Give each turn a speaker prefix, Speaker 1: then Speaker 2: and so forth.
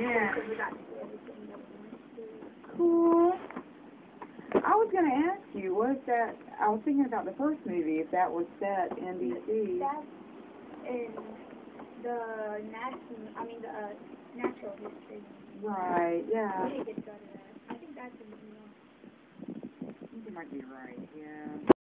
Speaker 1: Yeah. Cool. I was going to ask you, was that, I was thinking about the first movie, if that was set in D.C.
Speaker 2: That's in the national, I mean, the uh, natural history.
Speaker 1: Right, yeah.
Speaker 2: We didn't get to go to that. I think that's in New York.
Speaker 1: I think you might be right, yeah.